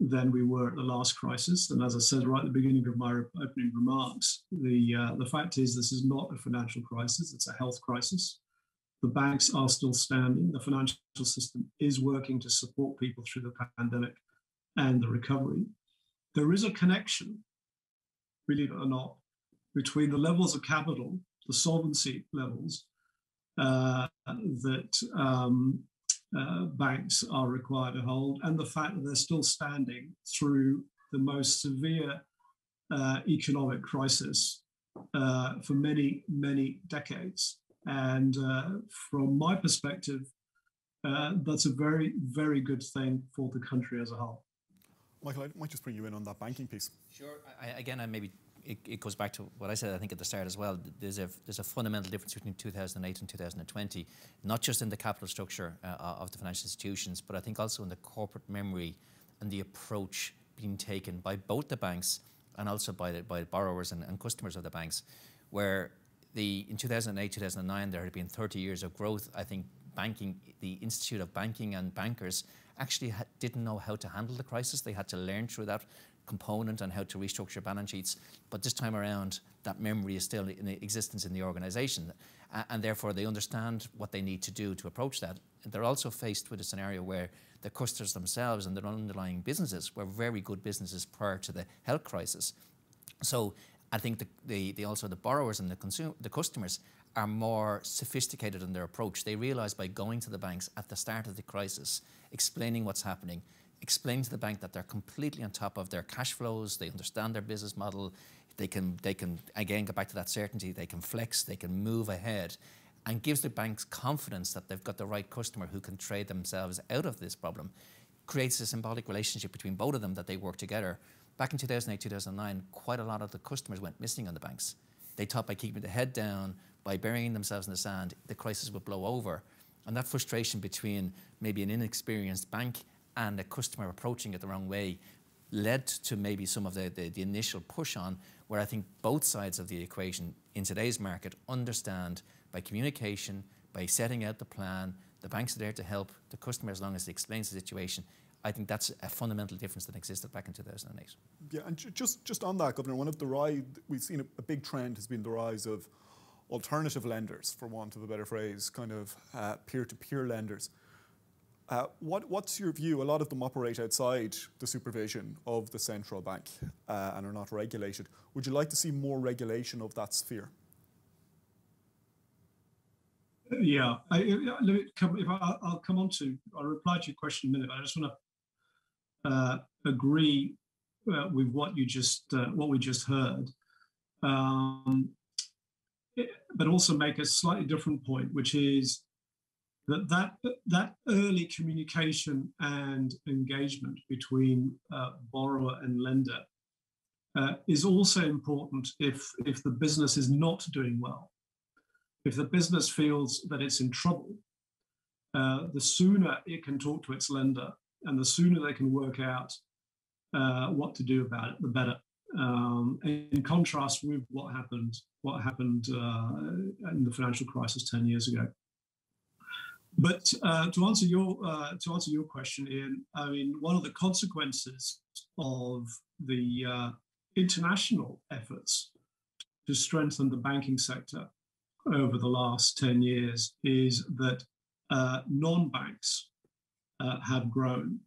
than we were at the last crisis. And as I said right at the beginning of my opening remarks, the uh, the fact is this is not a financial crisis; it's a health crisis. The banks are still standing. The financial system is working to support people through the pandemic and the recovery. There is a connection, believe it or not, between the levels of capital, the solvency levels, uh, that um, uh, banks are required to hold, and the fact that they're still standing through the most severe uh, economic crisis uh, for many, many decades. And uh, from my perspective, uh, that's a very, very good thing for the country as a whole. Michael, I might just bring you in on that banking piece. Sure. I, again, I maybe it, it, goes back to what I said, I think, at the start as well. There's a, there's a fundamental difference between 2008 and 2020, not just in the capital structure uh, of the financial institutions, but I think also in the corporate memory and the approach being taken by both the banks and also by, the, by borrowers and, and customers of the banks, where the, in 2008, 2009, there had been 30 years of growth. I think banking, the Institute of Banking and Bankers actually didn't know how to handle the crisis. They had to learn through that component and how to restructure balance sheets. But this time around, that memory is still in existence in the organisation. Uh, and therefore, they understand what they need to do to approach that. And they're also faced with a scenario where the customers themselves and their underlying businesses were very good businesses prior to the health crisis. So I think the, the, the also the borrowers and the, consumer, the customers are more sophisticated in their approach. They realise by going to the banks at the start of the crisis, explaining what's happening, explain to the bank that they're completely on top of their cash flows, they understand their business model, they can, they can again, go back to that certainty, they can flex, they can move ahead, and gives the banks confidence that they've got the right customer who can trade themselves out of this problem. Creates a symbolic relationship between both of them that they work together. Back in 2008, 2009, quite a lot of the customers went missing on the banks. They thought by keeping the head down, by burying themselves in the sand, the crisis would blow over. And that frustration between maybe an inexperienced bank and a customer approaching it the wrong way led to maybe some of the, the, the, initial push on where I think both sides of the equation in today's market understand by communication, by setting out the plan, the banks are there to help the customer as long as they explain the situation. I think that's a fundamental difference that existed back in 2008. Yeah, and just, just on that, Governor, one of the rise, we've seen a, a big trend has been the rise of alternative lenders, for want of a better phrase, kind of uh, peer-to-peer lenders. Uh, what, what's your view? A lot of them operate outside the supervision of the central bank uh, and are not regulated. Would you like to see more regulation of that sphere? Yeah, I, let me come. If I, will come on to, I'll reply to your question in a minute. I just want to agree uh, with what you just, uh, what we just heard, um, but also make a slightly different point, which is that that, that early communication and engagement between uh, borrower and lender uh, is also important if, if the business is not doing well. If the business feels that it's in trouble, uh, the sooner it can talk to its lender and the sooner they can work out uh, what to do about it, the better. Um, in contrast with what happened, what happened uh, in the financial crisis 10 years ago. But uh, to answer your uh, to answer your question, Ian, I mean one of the consequences of the uh, international efforts to strengthen the banking sector over the last ten years is that uh, non-banks uh, have grown,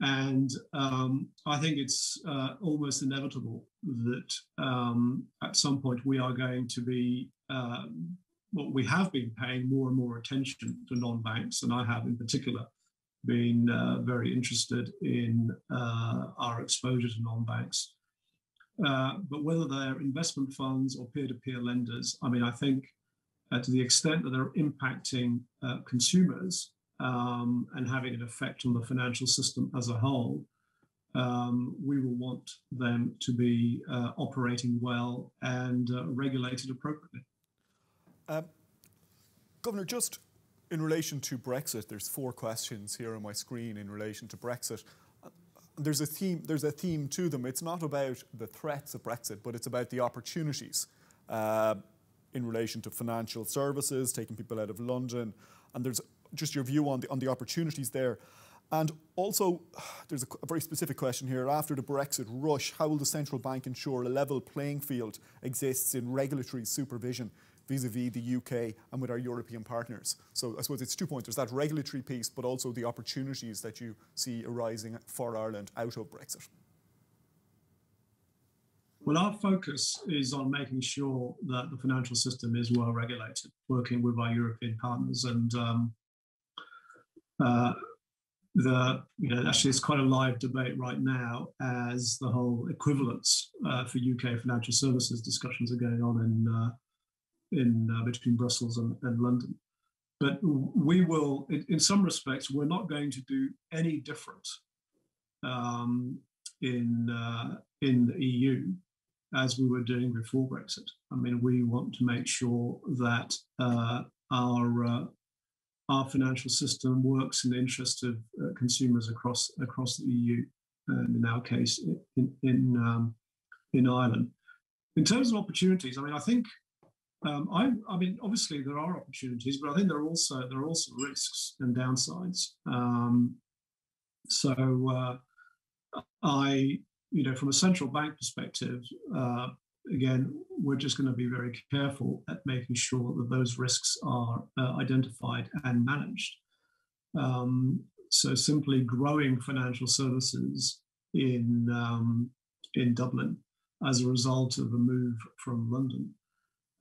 And um, I think it's uh, almost inevitable that um, at some point we are going to be, um, well, we have been paying more and more attention to non banks, and I have in particular been uh, very interested in uh, our exposure to non banks. Uh, but whether they're investment funds or peer to peer lenders, I mean, I think to the extent that they're impacting uh, consumers, um, and having an effect on the financial system as a whole, um, we will want them to be uh, operating well and uh, regulated appropriately. Um, Governor, just in relation to Brexit, there's four questions here on my screen in relation to Brexit. Uh, there's a theme. There's a theme to them. It's not about the threats of Brexit, but it's about the opportunities uh, in relation to financial services, taking people out of London, and there's just your view on the, on the opportunities there. And also, there's a, a, very specific question here. After the Brexit rush, how will the central bank ensure a level playing field exists in regulatory supervision vis-a-vis the UK and with our European partners? So I suppose it's two points. There's that regulatory piece, but also the opportunities that you see arising for Ireland out of Brexit. Well, our focus is on making sure that the financial system is well regulated, working with our European partners. And um, uh, the you know actually it's quite a live debate right now as the whole equivalence uh, for UK financial services discussions are going on in uh, in uh, between Brussels and, and, London. But we will, in, in, some respects, we're not going to do any different um, in uh, in the EU as we were doing before Brexit. I mean, we want to make sure that uh, our our financial system works in the interest of uh, consumers across across the EU, and in our case, in in, um, in Ireland. In terms of opportunities, I mean, I think um, I, I, mean, obviously there are opportunities, but I think there are also there are also risks and downsides. Um, so uh, I, you know, from a central bank perspective, uh, again, we're just going to be very careful at making sure that those risks are uh, identified and managed. Um, so simply growing financial services in um, in Dublin as a result of a move from London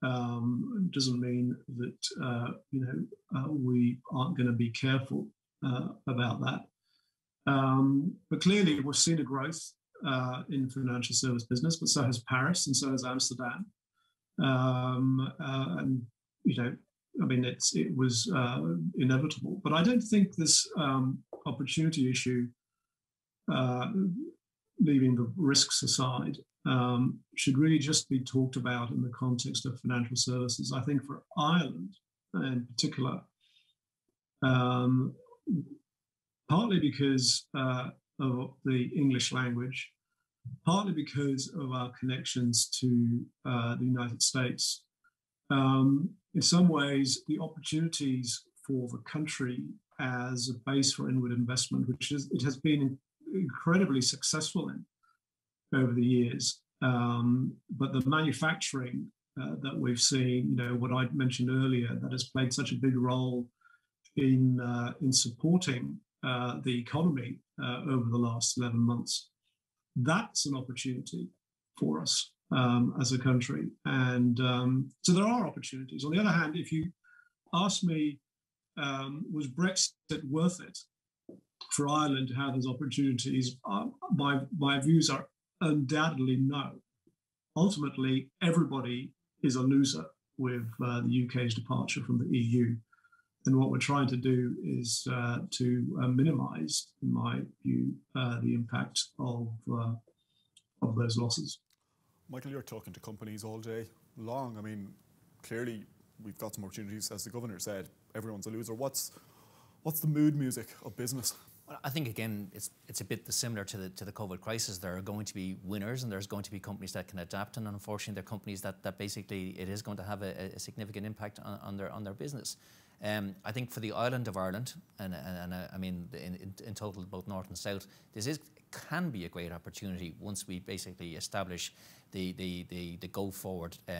um, doesn't mean that uh, you know uh, we aren't going to be careful uh, about that. Um, but clearly, we've seen a growth uh, in financial service business, but so has Paris and so has Amsterdam. Um, uh, and you know, I mean, it's it was uh, inevitable. But I don't think this um, opportunity issue, uh, leaving the risks aside, um, should really just be talked about in the context of financial services. I think for Ireland in particular, um, partly because uh, of the English language, partly because of our connections to uh, the United States. Um, in some ways, the opportunities for the country as a base for inward investment, which is, it has been incredibly successful in over the years. Um, but the manufacturing uh, that we've seen, you know, what I mentioned earlier, that has played such a big role in uh, in supporting uh, the economy uh, over the last 11 months. That's an opportunity for us um, as a country. And um, so there are opportunities. On the other hand, if you ask me, um, was Brexit worth it for Ireland to have those opportunities? Uh, my, my views are undoubtedly no. Ultimately, everybody is a loser with uh, the UK's departure from the EU. And what we're trying to do is uh, to uh, minimize, in my view, uh, the impact of, uh, of those losses. Michael, you're talking to companies all day long. I mean, clearly we've got some opportunities, as the governor said. Everyone's a loser. What's what's the mood music of business? Well, I think again, it's it's a bit similar to the to the COVID crisis. There are going to be winners, and there's going to be companies that can adapt, and unfortunately, there are companies that, that basically it is going to have a, a significant impact on, on, their on their business. Um, I think for the island of Ireland, and, and, and uh, I mean in, in, in, total both north and south, this is can be a great opportunity once we basically establish the, the, the, the go forward uh,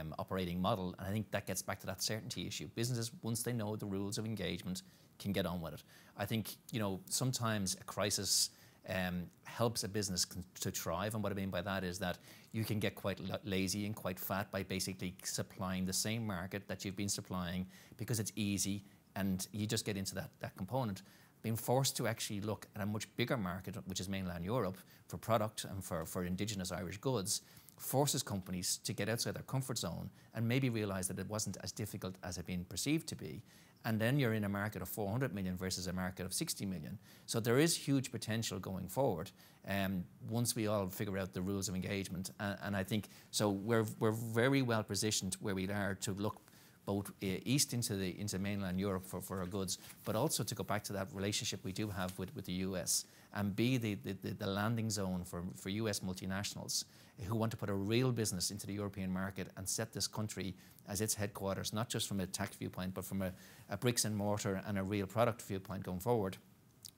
um, operating model. And I think that gets back to that certainty issue. Businesses, once they know the rules of engagement, can get on with it. I think, you know, sometimes a crisis um, helps a business to thrive. And what I mean by that is that you can get quite lazy and quite fat by basically supplying the same market that you've been supplying because it's easy and you just get into that, that component being forced to actually look at a much bigger market, which is mainland Europe, for product and for, for indigenous Irish goods, forces companies to get outside their comfort zone and maybe realize that it wasn't as difficult as it been perceived to be. And then you're in a market of 400 million versus a market of 60 million. So there is huge potential going forward um, once we all figure out the rules of engagement. And, and I think, so we're, we're very well positioned where we are to look both uh, east into the into mainland Europe for, for our goods, but also to go back to that relationship we do have with, with the US and be the, the, the landing zone for, for US multinationals who want to put a real business into the European market and set this country as its headquarters, not just from a tax viewpoint, but from a, a bricks and mortar and a real product viewpoint going forward.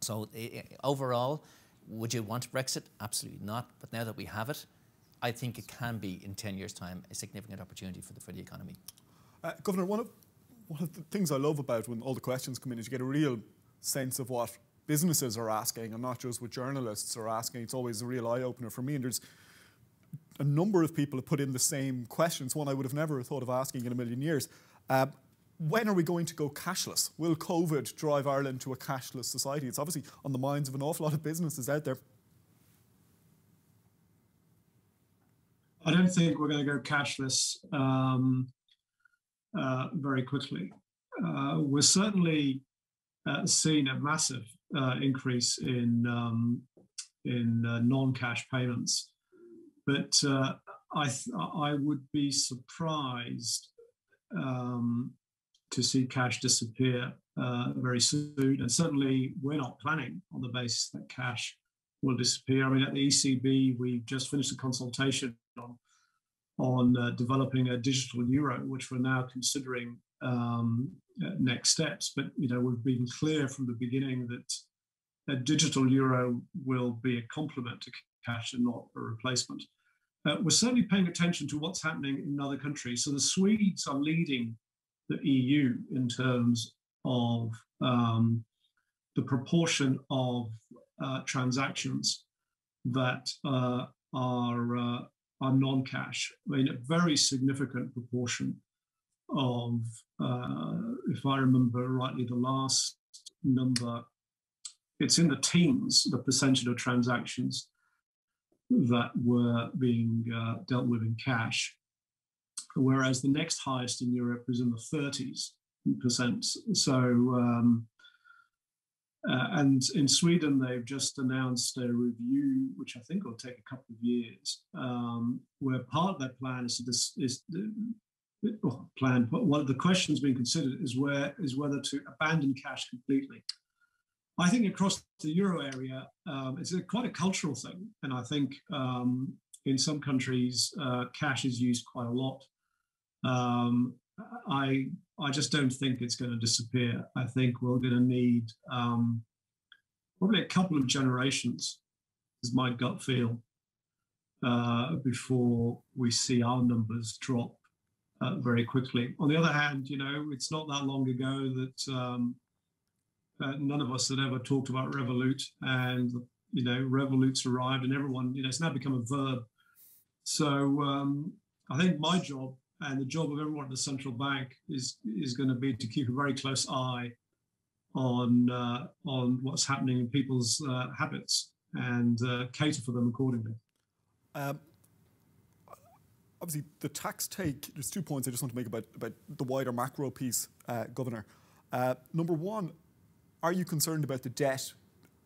So overall, would you want Brexit? Absolutely not. But now that we have it, I think it can be in 10 years' time a significant opportunity for the, for the economy. Uh, Governor, one of, one of the things I love about when all the questions come in is you get a real sense of what businesses are asking and not just what journalists are asking. It's always a real eye opener for me. And there's a number of people have put in the same questions, one I would have never thought of asking in a million years. Uh, when are we going to go cashless? Will COVID drive Ireland to a cashless society? It's obviously on the minds of an awful lot of businesses out there. I don't think we're going to go cashless. Um, uh, very quickly. Uh, we're certainly uh, seeing a massive increase in um, in uh, non-cash payments, but uh, I I would be surprised um, to see cash disappear very soon, and certainly we're not planning on the basis that cash will disappear. I mean, at the ECB, we just finished a consultation on on uh, developing a digital euro, which we're now considering um, uh, next steps. But you know, we've been clear from the beginning that a digital euro will be a complement to cash and not a replacement. Uh, we're certainly paying attention to what's happening in other countries. So the Swedes are leading the EU in terms of um, the proportion of uh, transactions that uh, are uh, are non-cash. I mean, a very significant proportion of, uh, if I remember rightly, the last number, it's in the teens, the percentage of transactions that were being uh, dealt with in cash, whereas the next highest in Europe is in the 30s percent. So um, uh, and in Sweden, they've just announced a review, which I think will take a couple of years, um, where part of that plan is, this, is the oh, plan. But one of the questions being considered is where is whether to abandon cash completely. I think across the euro area, um, it's a, quite a cultural thing, and I think um, in some countries, uh, cash is used quite a lot. Um, I I just don't think it's going to disappear. I think we're going to need um, probably a couple of generations, is my gut feel, uh, before we see our numbers drop uh, very quickly. On the other hand, you know, it's not that long ago that um, uh, none of us had ever talked about Revolut, and you know, Revolut's arrived, and everyone, you know, it's now become a verb. So um, I think my job and the job of everyone at the central bank is is going to be to keep a very close eye on uh, on what's happening in people's uh, habits and uh, cater for them accordingly. Um, obviously, the tax take. There's two points I just want to make about about the wider macro piece, uh, Governor. Uh, number one, are you concerned about the debt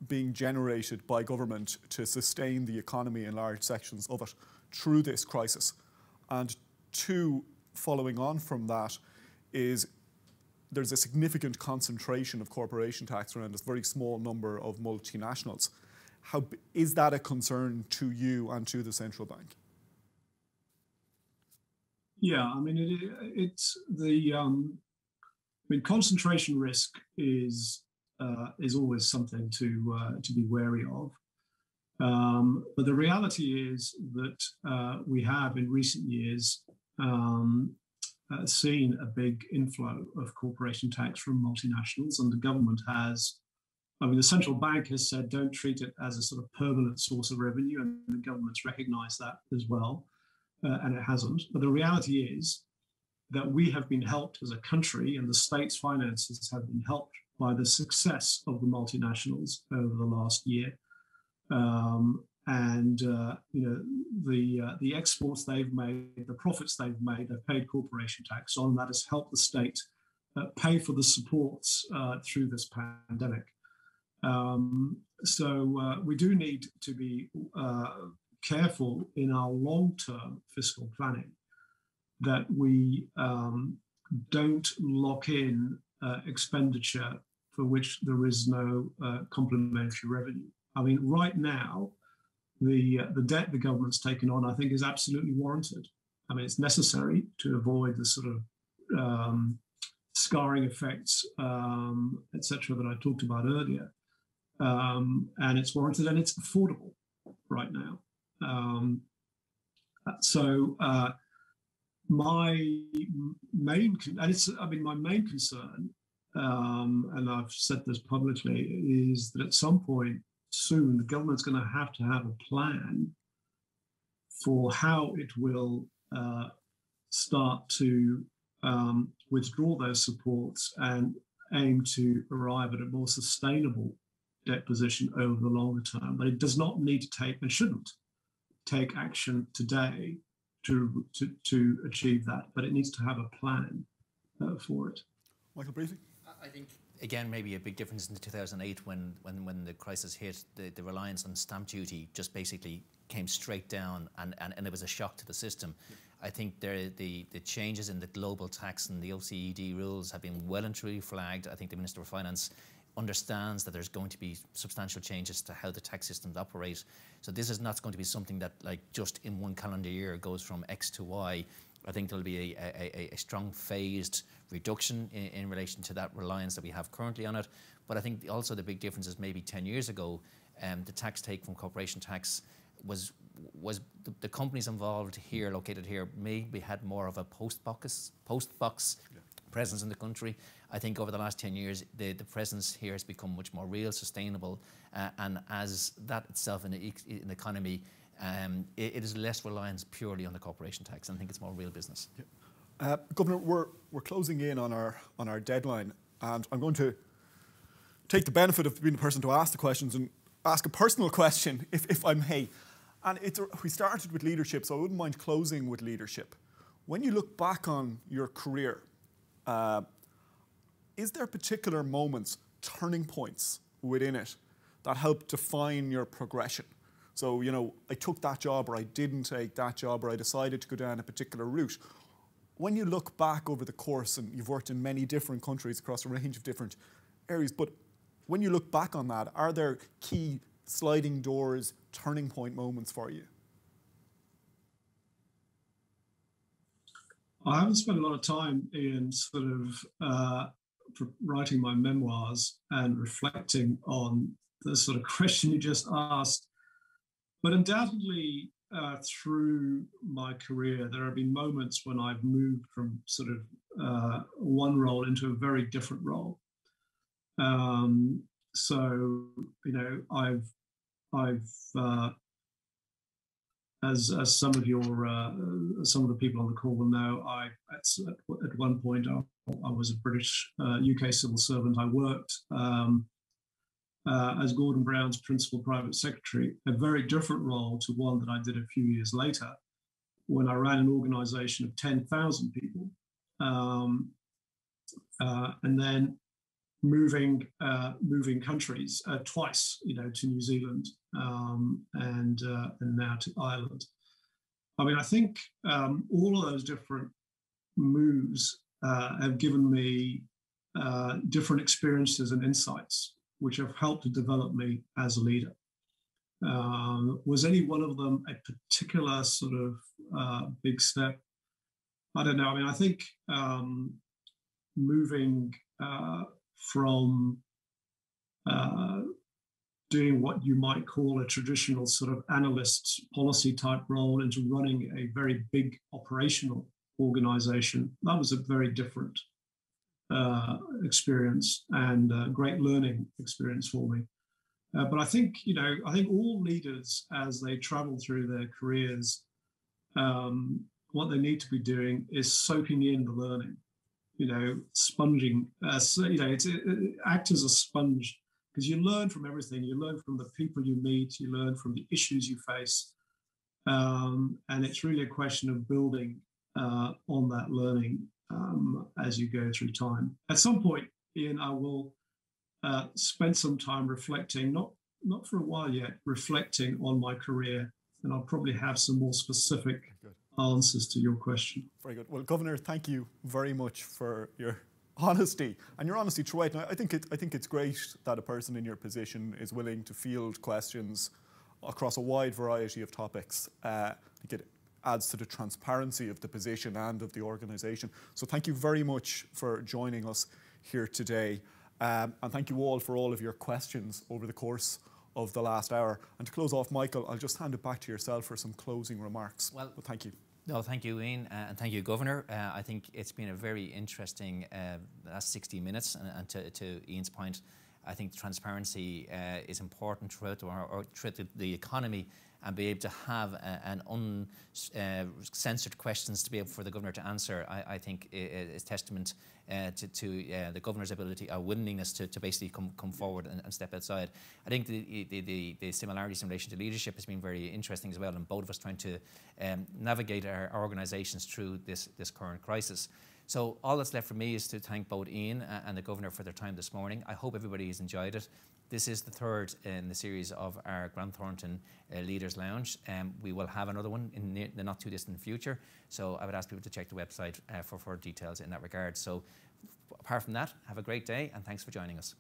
being generated by government to sustain the economy in large sections of it through this crisis? And two, following on from that, is there's a significant concentration of corporation tax around this very small number of multinationals. How is that a concern to you and to the central bank? Yeah, I mean, it, it's the um, I mean, concentration risk is uh, is always something to uh, to be wary of. Um, but the reality is that uh, we have in recent years um, uh, seen a big inflow of corporation tax from multinationals, and the government has. I mean, the central bank has said don't treat it as a sort of permanent source of revenue, and the government's recognised that as well, uh, and it hasn't. But the reality is that we have been helped as a country, and the state's finances have been helped by the success of the multinationals over the last year. Um, and uh, you know the uh, the exports they've made, the profits they've made, they've paid corporation tax on. That has helped the state uh, pay for the supports uh, through this pandemic. Um, so uh, we do need to be uh, careful in our long-term fiscal planning that we um, don't lock in expenditure for which there is no complementary revenue. I mean, right now, the uh, the debt the government's taken on, I think, is absolutely warranted. I mean, it's necessary to avoid the sort of um, scarring effects, um, etc., that I talked about earlier, um, and it's warranted and it's affordable right now. Um, so uh, my main, and it's, I mean, my main concern, um, and I've said this publicly, is that at some point soon the government's going to have to have a plan for how it will uh, start to um, withdraw those supports and aim to arrive at a more sustainable debt position over the longer term. But it does not need to take and shouldn't take action today to, to, to achieve that, but it needs to have a plan uh, for it. Michael Breezy? I think again, maybe a big difference in 2008 when, when, when the crisis hit, the, the reliance on stamp duty just basically came straight down and, and, and it was a shock to the system. Yeah. I think there, the, the changes in the global tax and the OECD rules have been well and truly flagged. I think the Minister of Finance understands that there's going to be substantial changes to how the tax systems operate. So this is not going to be something that like just in one calendar year goes from X to Y. I think there'll be a, a, a strong phased reduction in, in, relation to that reliance that we have currently on it. But I think also the big difference is maybe 10 years ago, um, the tax take from corporation tax was was the, the, companies involved here, located here, maybe had more of a post box post box yeah. Presence in the country. I think over the last 10 years, the, the presence here has become much more real, sustainable, uh, and as that itself in the, in the economy um, it, it is less reliance purely on the corporation tax. I think it's more real business. Yeah. Uh, Governor, we're, we're closing in on our, on our deadline, and I'm going to take the benefit of being the person to ask the questions and ask a personal question, if, if I may. And it's we started with leadership, so I wouldn't mind closing with leadership. When you look back on your career, uh, is there particular moments, turning points within it that help define your progression? So, you know, I took that job or I didn't take that job or I decided to go down a particular route. When you look back over the course, and you've worked in many different countries across a range of different areas, but when you look back on that, are there key sliding doors, turning point moments for you? I haven't spent a lot of time in sort of uh, writing my memoirs and reflecting on the sort of question you just asked. But undoubtedly, uh, through my career, there have been moments when I've moved from sort of uh, one role into a very different role. Um, so, you know, I've, I've, uh, as, as some of your, uh, some of the people on the call will know, I at, at one point I, I was a British UK uh, civil servant. I worked um, uh, as Gordon Brown's principal private secretary, a very different role to one that I did a few years later when I ran an organization of 10,000 people. Um, uh, and then moving uh, moving countries uh, twice, you know, to New Zealand um, and uh, and now to Ireland. I mean, I think um, all of those different moves uh, have given me different experiences and insights which have helped to develop me as a leader. Um, was any one of them a particular sort of uh, big step? I don't know. I mean, I think um, moving uh, from uh, doing what you might call a traditional sort of analyst policy type role into running a very big operational organization. That was a very different uh, experience and great learning experience for me. Uh, but I think you know, I think all leaders, as they travel through their careers, um, what they need to be doing is soaking in the learning. You know, sponging. Uh, so, you know, it's, it, it act as a sponge because you learn from everything. You learn from the people you meet. You learn from the issues you face, um, and it's really a question of building uh, on that learning um, as you go through time. At some point, Ian, I will uh, spend some time reflecting, not not for a while yet, reflecting on my career, and I'll probably have some more specific answers to your question. Very good. Well, Governor, thank you very much for your honesty and your honesty throughout. And I think it, I think it's great that a person in your position is willing to field questions across a wide variety of topics. Uh, I think it adds to the transparency of the position and of the organisation. So thank you very much for joining us here today. Um, and thank you all for all of your questions over the course of the last hour. And to close off, Michael, I'll just hand it back to yourself for some closing remarks. Well, but thank you. No, thank you, Ian, uh, and thank you, Governor. Uh, I think it's been a very interesting uh, last 60 minutes, and, and to, to, Ian's point, I think transparency uh, is important throughout, our, throughout the economy and be able to have a, an uncensored uh, questions to be able for the governor to answer, I, I think is testament uh, to, to uh, the governor's ability, our willingness to, to basically come, come forward and, and step outside. I think the, the, the, the, similarities in relation to leadership has been very interesting as well, and both of us trying to um, navigate our, our organisations through this, this current crisis. So all that's left for me is to thank both Ian and the Governor for their time this morning. I hope everybody has enjoyed it. This is the third in the series of our Grant Thornton uh, Leaders Lounge. Um, we will have another one in the not too distant future. So I would ask people to check the website uh, for further details in that regard. So apart from that, have a great day and thanks for joining us.